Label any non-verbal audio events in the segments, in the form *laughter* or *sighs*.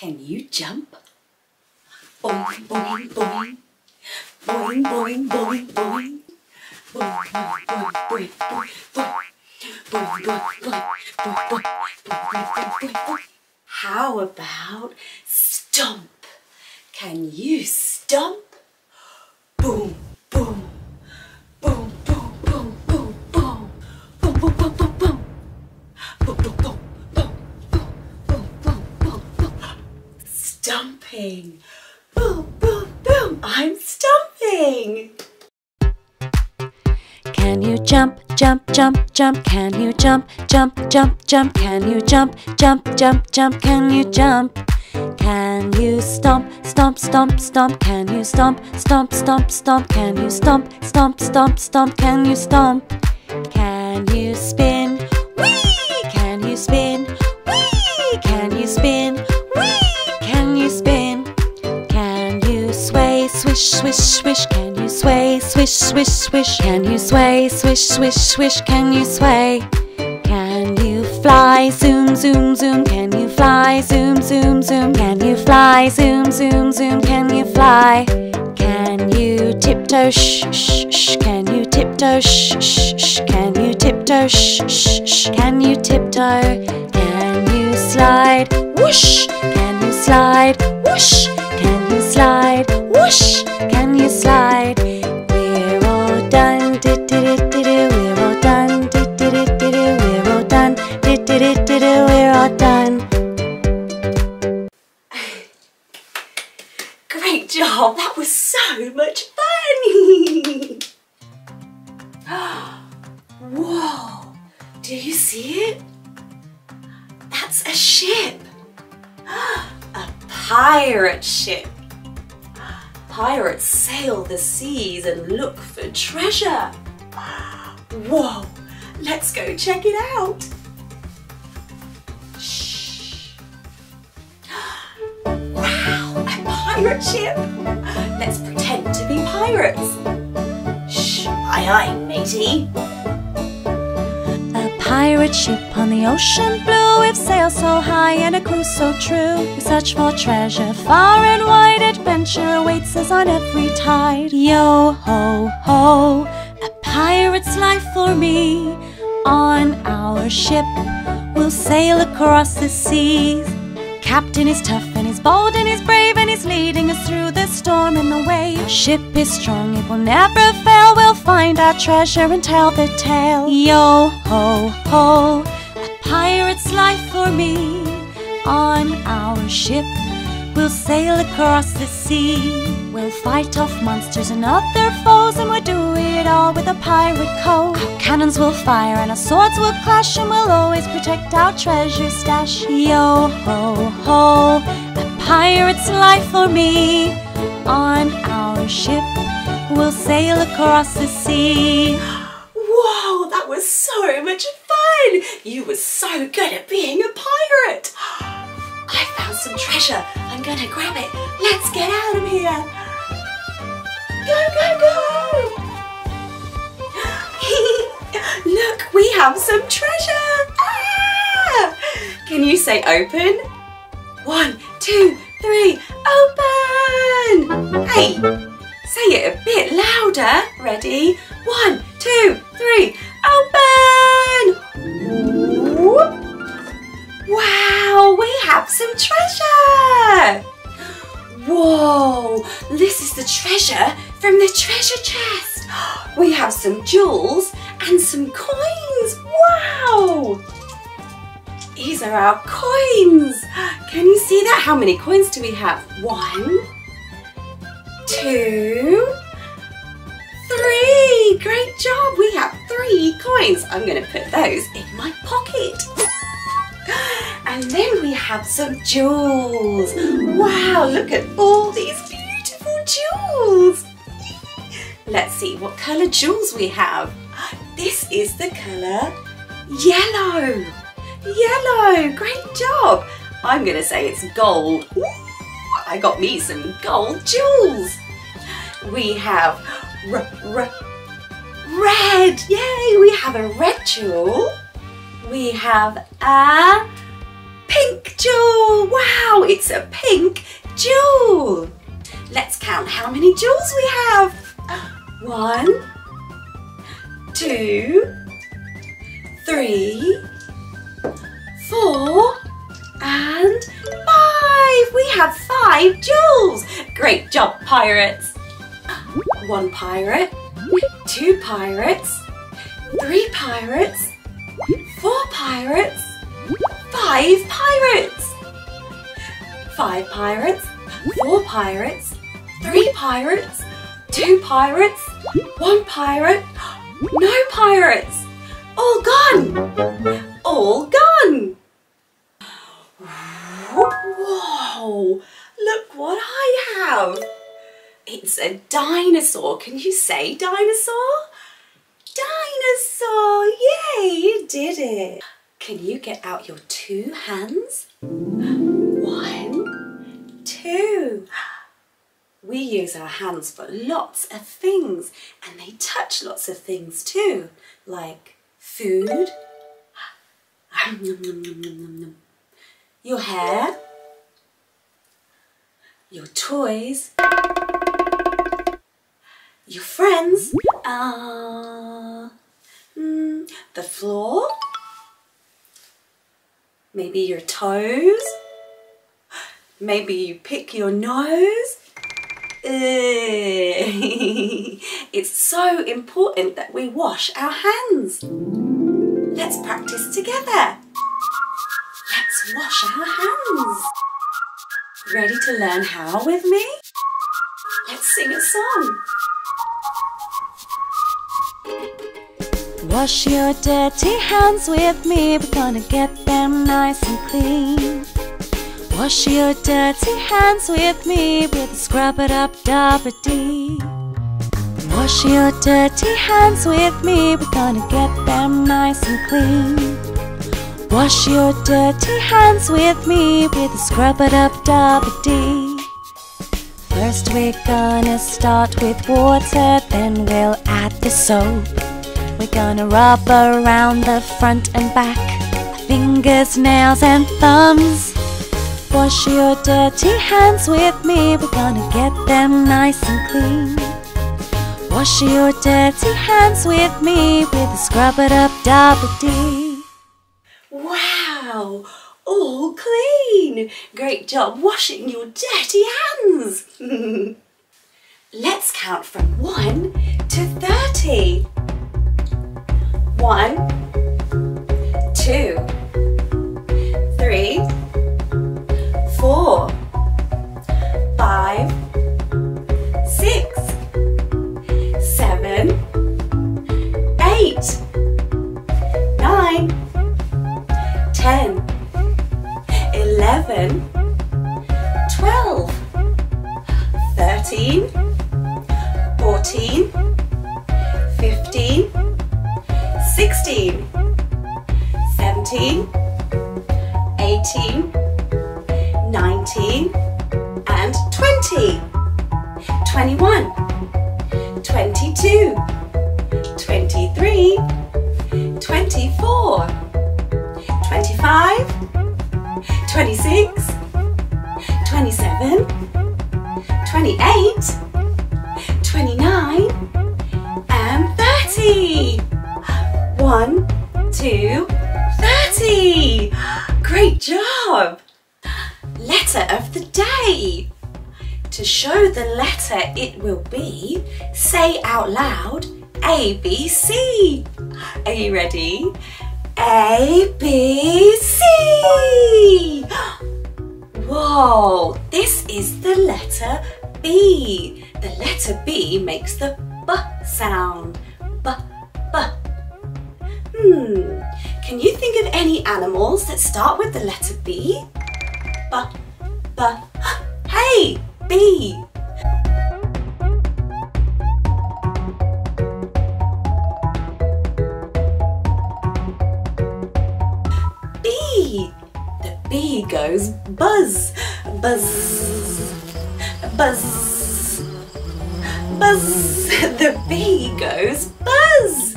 can you jump? Boing, boing, boing. Boing, boing, boing, boing. Boing, boing, boing, boing, boing, boing. Boing, boing, boing, boing, boing, boing, boing, boing, boing. How about stomp? Can you stomp? Boom, Stomping. Boom, boom, boom. I'm stomping. Can you jump, jump, jump, jump? Can you jump, jump, jump, jump? Can you jump, jump, jump, jump? Can you jump? Can you stomp, stomp, stomp, stomp? Can you stomp, stomp, stomp, stomp? Can you stomp, stomp, stomp, stomp? Can you stomp? Can you spin? Swish, swish? Can you sway, swish, swish, swish? Can you sway? Can you fly, zoom, zoom, zoom? Can you fly, zoom, zoom, zoom? Can you fly, zoom, zoom, zoom? Can you fly? Can you tiptoe, shh, shh, shh? Can you tiptoe, shh, shh, shh? Can you tiptoe, shh, shh, shh? Can you tiptoe? Can you slide, whoosh? Can you slide, whoosh? Can you slide, whoosh? Can you slide? Done. *laughs* Great job. That was so much fun. *gasps* Whoa. Do you see it? That's a ship. *gasps* A pirate ship. Pirates sail the seas and look for treasure. *gasps* Whoa. Let's go check it out. Pirate ship! Let's pretend to be pirates. Shh, aye aye, matey. A pirate ship on the ocean blue with sails so high and a crew so true. We search for treasure, far and wide adventure awaits us on every tide. Yo ho ho, a pirate's life for me. On our ship, we'll sail across the seas. Captain is tough and he's bold storm and the waves. Ship is strong, it will never fail. We'll find our treasure and tell the tale. Yo ho ho, a pirate's life for me. On our ship, we'll sail across the sea. We'll fight off monsters and other foes, and we'll do it all with a pirate code. Our cannons will fire and our swords will clash, and we'll always protect our treasure stash. Yo ho ho, a pirate's life for me. On our ship, we'll sail across the sea. Whoa, that was so much fun! You were so good at being a pirate! *gasps* I found some treasure. I'm gonna grab it. Let's get out of here. Go, go, go! *laughs* Look, we have some treasure! Ah! Can you say open? One, two, three, open! Hey, say it a bit louder. Ready? One, two, three, open! Wow, we have some treasure! Whoa, this is the treasure from the treasure chest. *gasps* We have some jewels and some coins. Wow! These are our coins. Can you see that? How many coins do we have? One, two, three. Great job. We have three coins. I'm going to put those in my pocket. And then we have some jewels. Wow, look at all these beautiful jewels. Let's see what colour jewels we have. This is the colour yellow. Yellow, great job. I'm going to say it's gold. Ooh, I got me some gold jewels. We have red. Yay, we have a red jewel. We have a pink jewel. Wow, it's a pink jewel. Let's count how many jewels we have. One, two, three, four, and five. We have five jewels. Great job, pirates. One pirate, two pirates, three pirates, four pirates, five pirates. Five pirates, four pirates, three pirates, two pirates, one pirate, no pirates. All gone. All gone. Whoa, look what I have. It's a dinosaur. Can you say dinosaur? Dinosaur! Yay, you did it. Can you get out your two hands? One, two. We use our hands for lots of things and they touch lots of things too, like food, *laughs* your hair, your toys, your friends, uh, mm, the floor, maybe your toes, maybe you pick your nose. *laughs* it's so important that we wash our hands. Let's practice together. Let's wash our hands. Ready to learn how with me? Let's sing a song. Wash your dirty hands with me, we're gonna get them nice and clean. Wash your dirty hands with me with a scrub it up dabba dee. Wash your dirty hands with me, we're gonna get them nice and clean. Wash your dirty hands with me with a scrub it up dabba dee. First we're gonna start with water, then we'll add the soap. We're gonna rub around the front and back, fingers, nails and thumbs. Wash your dirty hands with me, we're gonna get them nice and clean. Wash your dirty hands with me with a scrub it up dabba dee. Wow, all clean. Great job washing your dirty hands. *laughs* Let's count from 1 to 30. 1, 2, 3, 4, 5, 6, 7, 8, 9, 11, 12, 13, 14, 15, 16, 17, 18, 19, and 20, 21, 22, 23, 24, 25, 26, 27, 28, 29, and 30. One, two, 30. Great job. Letter of the day. To show the letter it will be, say out loud A, B, C. Are you ready? A, B, C. Whoa, this is the letter B. The letter B makes the B sound. B, B. Hmm, can you think of any animals that start with the letter B? B, B. *gasps* Hey, bee. Bee goes buzz, buzz, buzz, buzz. *laughs* The bee goes buzz.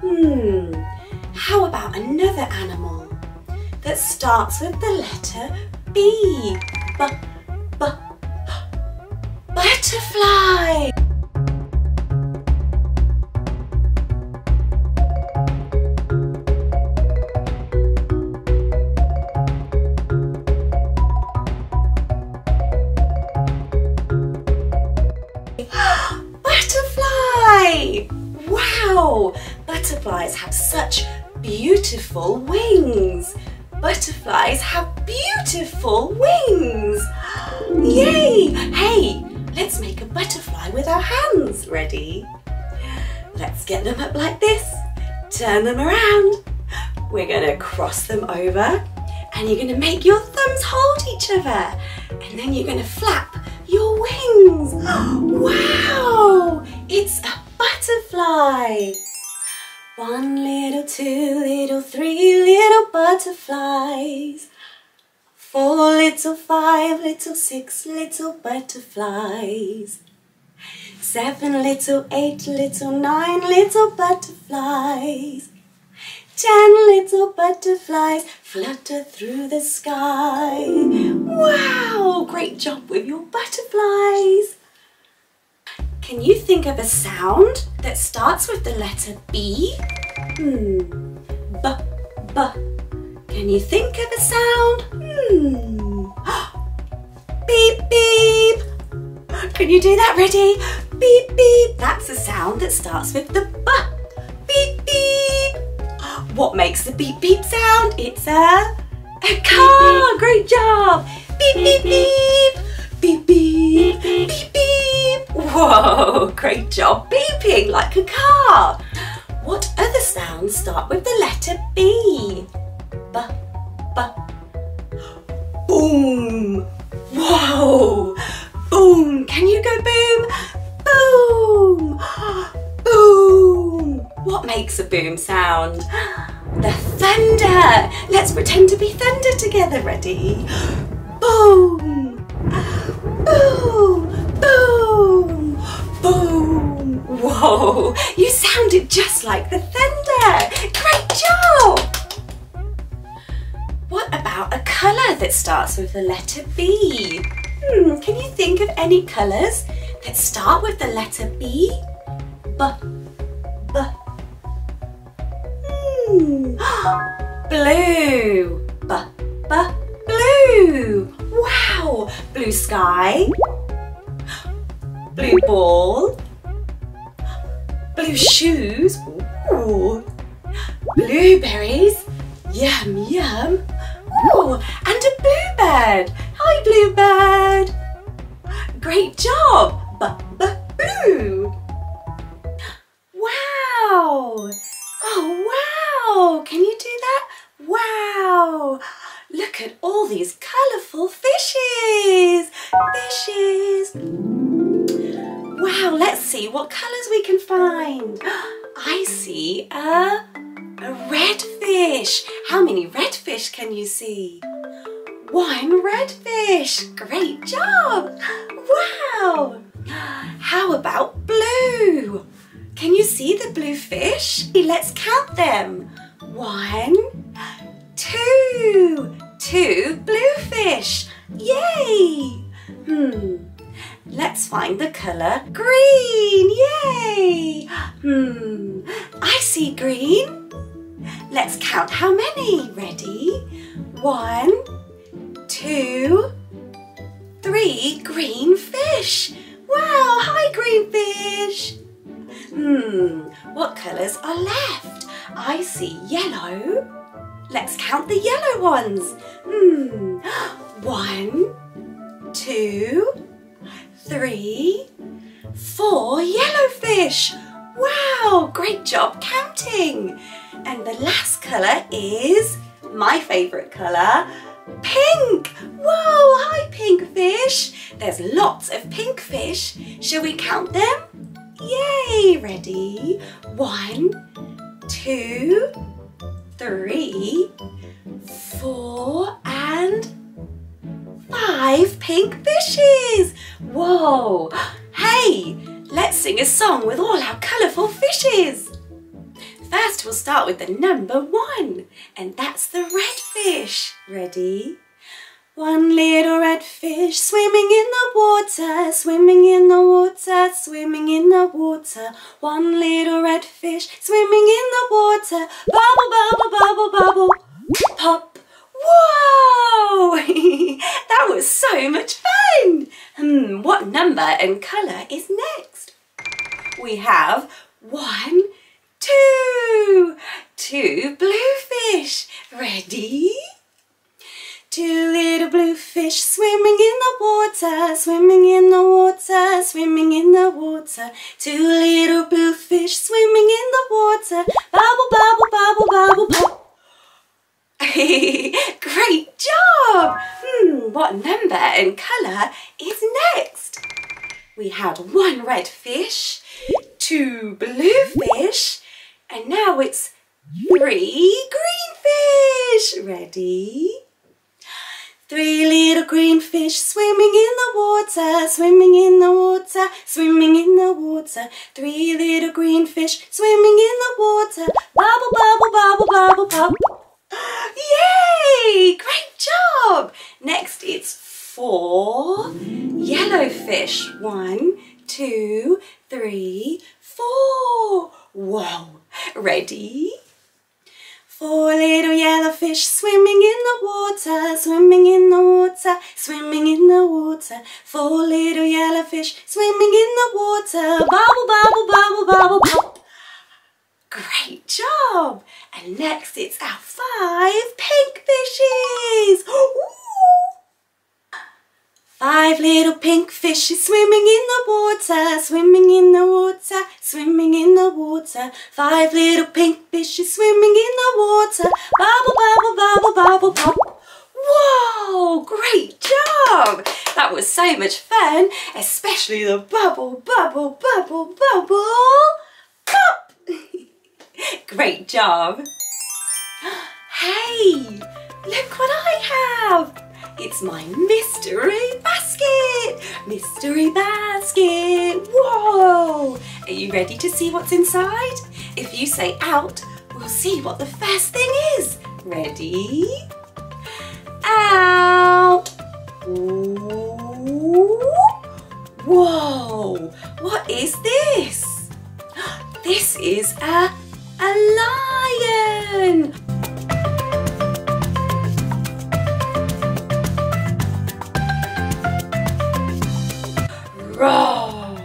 Hmm, how about another animal? that starts with the letter B? B, b. Butterfly! Beautiful wings. Butterflies have beautiful wings. Yay! Hey, let's make a butterfly with our hands. Ready? Let's get them up like this. Turn them around. We're going to cross them over and you're going to make your thumbs hold each other. And then you're going to flap your wings. *gasps* Wow! It's a butterfly. One little, two little, three little butterflies. Four little, five little, six little butterflies. Seven little, eight little, nine little butterflies. Ten little butterflies flutter through the sky. Wow, great job with your butterflies. Can you think of a sound that starts with the letter B? Hmm, b, b. Can you think of a sound? Hmm, *gasps* beep, beep. Can you do that? Ready? Beep, beep. That's a sound that starts with the B. Beep, beep. What makes the beep, beep sound? It's a, a car. Great job. Beep, beep, beep. Beep, beep. Beep, beep. Beep. Whoa, great job beeping like a car. What other sounds start with the letter B? B, B. Boom. Whoa. Boom. Can you go boom? Boom. Boom. What makes a boom sound? The thunder. Let's pretend to be thunder together. Ready? Boom. Boom. Boom. Boom. Whoa. You sounded just like the thunder. Great job. What about a colour that starts with the letter B? Hmm, can you think of any colours that start with the letter B? B, B. Hmm. *gasps* Blue. B, B. Blue sky. Blue ball. Blue shoes. Ooh. Blueberries. Yum, yum. Ooh, and a bluebird. Hi, bluebird. Great job. B, b, blue. Wow. Oh, wow. Can you do that? Wow. Look at all these colourful fishes. Fishes. Wow, let's see what colours we can find. *gasps* I see a, a red fish. How many red fish can you see? One red fish. Great job. Wow. How about blue? Can you see the blue fish? Let's count them. One, two, two blue fish. Yay! Hmm. Let's find the colour green. Yay! Hmm. I see green. Let's count how many. Ready? One, two, three green fish. Wow, hi green fish. Hmm, what colours are left? I see yellow. Let's count the yellow ones. Hmm, one, two, three, four yellow fish. Wow, great job counting. And the last colour is my favourite colour, pink. Whoa, hi pink fish. There's lots of pink fish. Shall we count them? Yay, ready? One, two, three, four, and five pink fishes. Whoa, hey, let's sing a song with all our colourful fishes. First, we'll start with the number one, and that's the redfish. Ready? One little red fish swimming in the water, swimming in the water, swimming in the water. One little red fish swimming in the water, bubble, bubble, bubble, bubble, pop. Whoa! *laughs* that was so much fun! Hmm, what number and colour is next? We have one, two, two bluefish. Ready? Two little blue fish swimming in the water, swimming in the water, swimming in the water. Two little blue fish swimming in the water, bubble, bubble, bubble, bubble, pop. *laughs* Great job! Hmm, what number and colour is next? We had one red fish, two blue fish, and now it's three green fish. Ready? Three little green fish swimming in the water, swimming in the water, swimming in the water. Three little green fish swimming in the water. Bubble, bubble, bubble, bubble, pop. *gasps* Yay! Great job! Next it's four yellow fish. One, two, three, four. Whoa! Ready? Four little yellow fish swimming in the water, swimming in the water, swimming in the water. Four little yellow fish swimming in the water. Bubble, bubble, bubble, bubble, pop. Great job! And next it's our five pink fishes. *gasps* Ooh. Five little pink fishes swimming in the water, swimming in the water, swimming in the water. Five little pink fishes swimming in the water. Bubble, bubble, bubble, bubble, pop. Whoa, great job! That was so much fun, especially the bubble, bubble, bubble, bubble, pop! *laughs* great job! *gasps* Hey, look what I have! It's my mystery basket! Mystery basket! Whoa! Are you ready to see what's inside? If you say out, we'll see what the first thing is. Ready? Out! Ooh. Whoa! What is this? *gasps* This is a, a lion! Roar,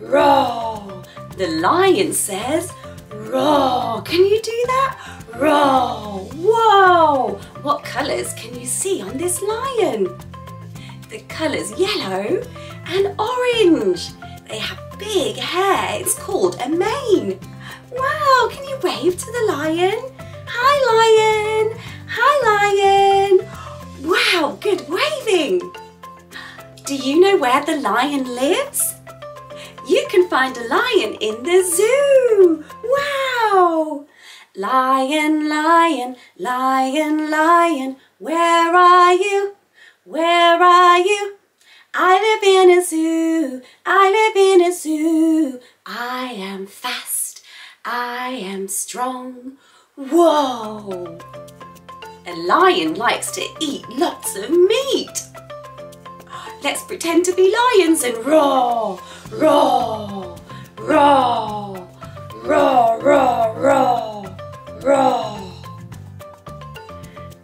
roar. The lion says, roar. Can you do that? Roar. Whoa. What colours can you see on this lion? The colours yellow and orange. They have big hair. It's called a mane. Wow, can you wave to the lion? Hi, lion. Hi, lion. Wow, good waving. Do you know where the lion lives? You can find a lion in the zoo. Wow! Lion, lion, lion, lion, where are you? Where are you? I live in a zoo. I live in a zoo. I am fast. I am strong. Whoa! A lion likes to eat lots of meat. Let's pretend to be lions and roar, roar, roar, roar, roar, roar, roar,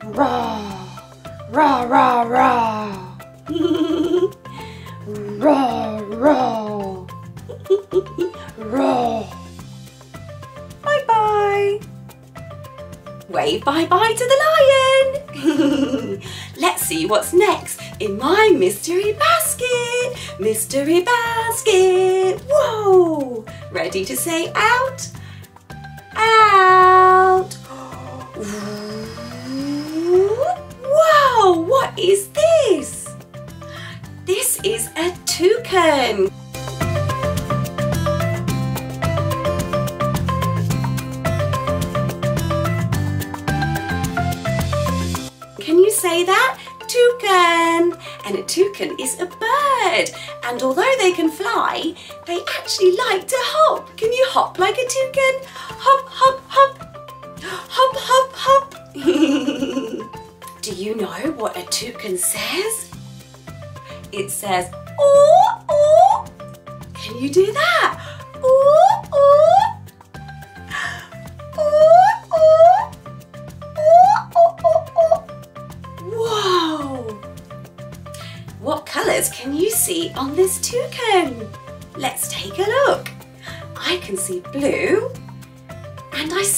roar, roar, roar, roar, *laughs* roar, roar, roar. Bye bye. Wave bye bye to the lion. *laughs* Let's see what's next in my mystery basket. Mystery basket. Whoa! Ready to say out? Out. Wow! What is this? This is a toucan. And although they can fly, they actually like to hop. Can you hop like a toucan? Hop, hop, hop. Hop, hop, hop. *laughs* Do you know what a toucan says? It says,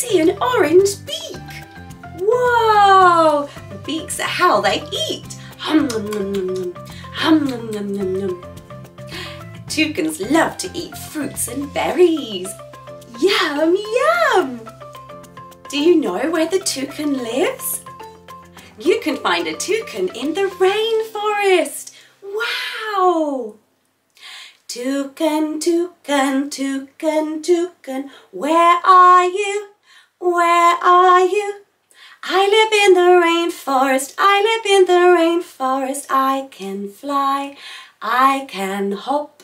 see an orange beak. Whoa! Beaks are how they eat. Hum, nom, nom. Hum, nom, nom, nom, nom. Toucans love to eat fruits and berries. Yum, yum! Do you know where the toucan lives? You can find a toucan in the rainforest. Wow! Toucan, toucan, toucan, toucan, where are you? Where are you? I live in the rainforest, I live in the rainforest, I can fly, I can hop.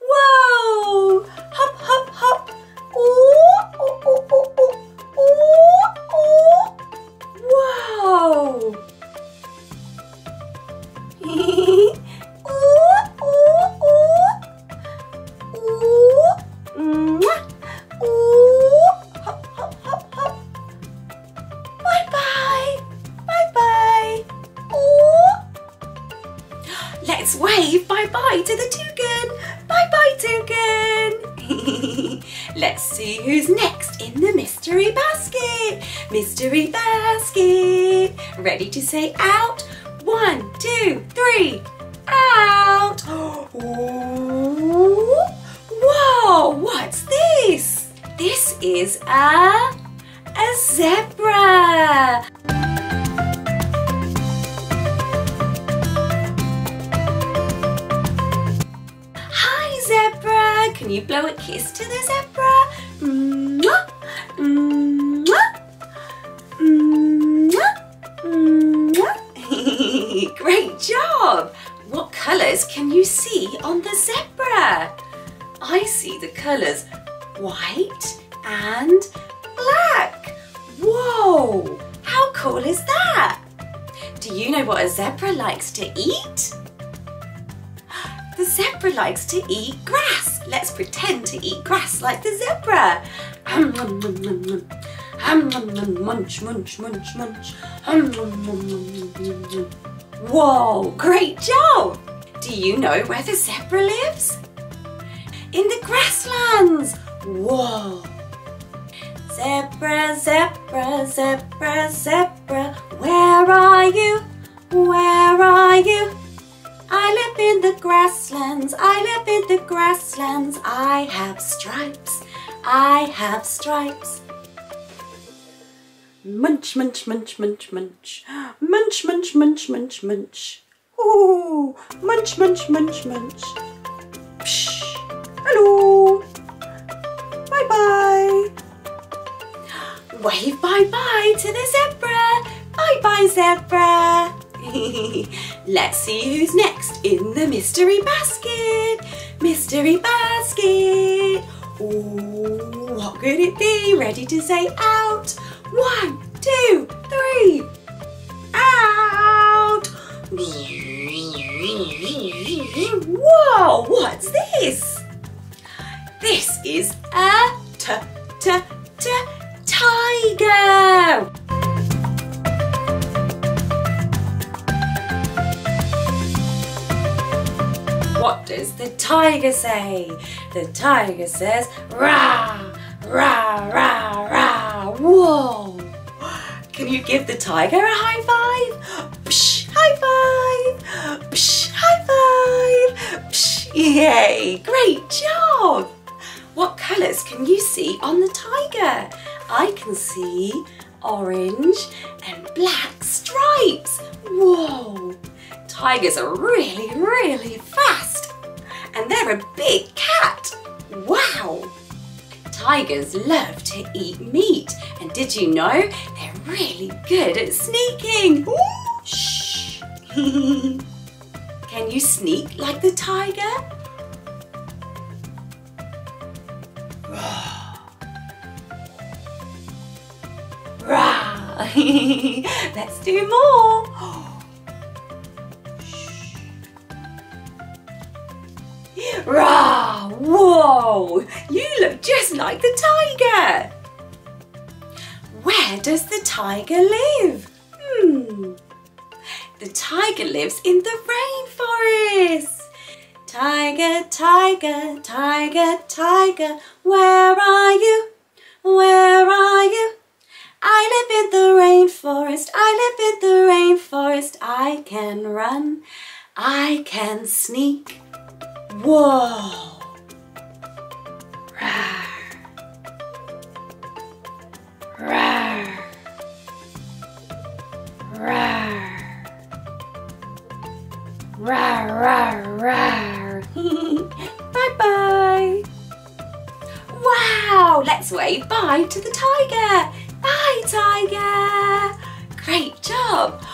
Whoa! Hop, hop, hop. Ooh, ooh, ooh, ooh, ooh. Ooh. Whoa! *laughs* ooh, ooh. Say out? Colours can you see on the zebra? I see the colours white and black. Whoa, how cool is that? Do you know what a zebra likes to eat? The zebra likes to eat grass. Let's pretend to eat grass like the zebra. Nom, nom. Hum, nom, nom, munch, munch, munch, munch. Nom, nom, nom, nom, nom, nom. Whoa, great job! Do you know where the zebra lives? In the grasslands. Whoa. Zebra, zebra, zebra, zebra, where are you? Where are you? I live in the grasslands, I live in the grasslands. I have stripes, I have stripes. Munch, munch, munch, munch, munch. Munch, munch, munch, munch, munch. Ooh, munch, munch, munch, munch. Psh. Hello. Bye bye. Wave bye bye to the zebra. Bye bye, zebra. *laughs* Let's see who's next in the mystery basket. Mystery basket. Ooh, what could it be? Ready to say out? One, two, three. Whoa, what's this? This is a t t t tiger. What does the tiger say? The tiger says, rah, rah, rah, rah. Whoa. Can you give the tiger a high five? High five. Psh, high five. Psh, yay, great job. What colours can you see on the tiger? I can see orange and black stripes. Whoa. Tigers are really, really fast. And they're a big cat. Wow. Tigers love to eat meat. And did you know they're really good at sneaking? Ooh. *laughs* Can you sneak like the tiger? *sighs* *laughs* Let's do more. *gasps* Rah! Whoa! You look just like the tiger. Where does the tiger live? The tiger lives in the rainforest. Tiger, tiger, tiger, tiger, where are you? Where are you? I live in the rainforest, I live in the rainforest. I can run, I can sneak. Whoa! Rawr, rawr, rawr. *laughs* bye bye. Wow, let's wave bye to the tiger. Bye, tiger. Great job.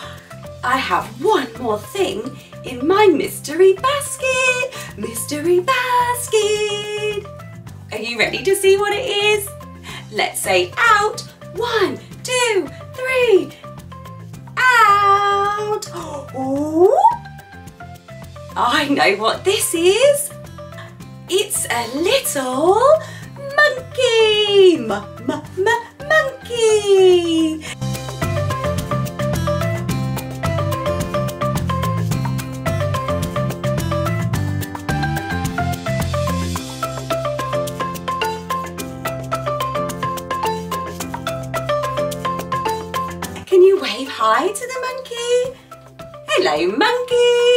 I have one more thing in my mystery basket. Mystery basket. Are you ready to see what it is? Let's say out. One, two, three. Out. *gasps* Ooh. I know what this is. It's a little monkey. M -m -m monkey. Can you wave hi to the monkey? Hello, monkey.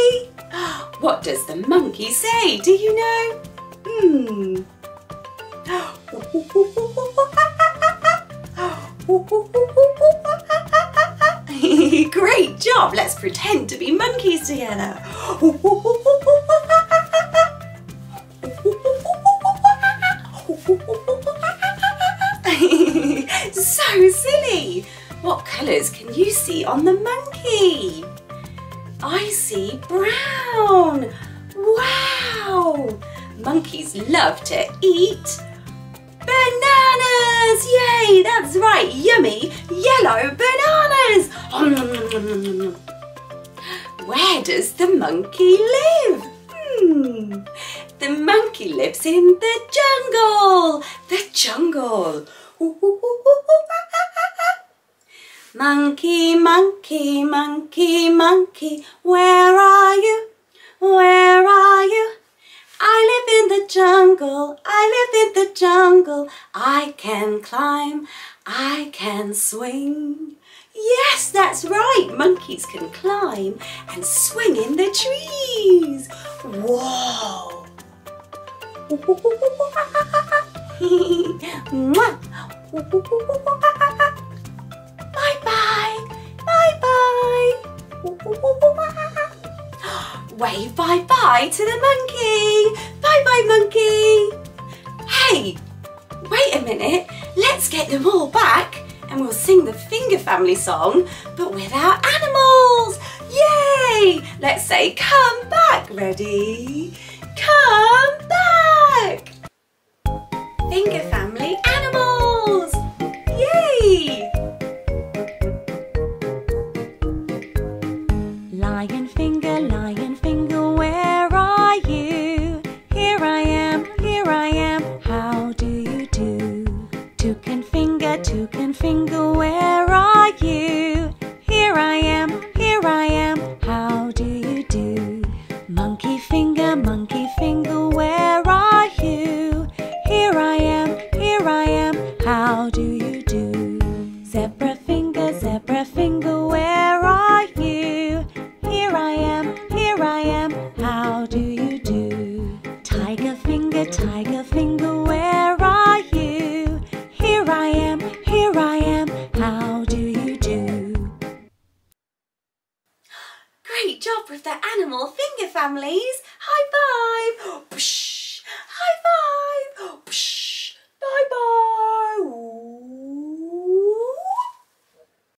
What does the monkey say? Do you know? Hmm. *laughs* Great job. Let's pretend to be monkeys together. *laughs* so silly. What colours can you see on the monkey? I see brown. Love to eat bananas. Yay, that's right. Yummy yellow bananas. Where does the monkey live? Hmm. The monkey lives in the jungle. The jungle. Monkey, monkey, monkey, monkey, where are you? Where are you? I live in the jungle, I live in the jungle. I can climb, I can swing. Yes, that's right, monkeys can climb and swing in the trees. Whoa! *laughs* Bye bye. Bye bye. *gasps* Wave bye bye to the monkey. Bye bye, monkey. Hey, wait a minute. Let's get them all back and we'll sing the Finger Family song, but without animals. Yay! Let's say come back. Ready? Come back. Finger Family animals. Yay! Lion finger, lion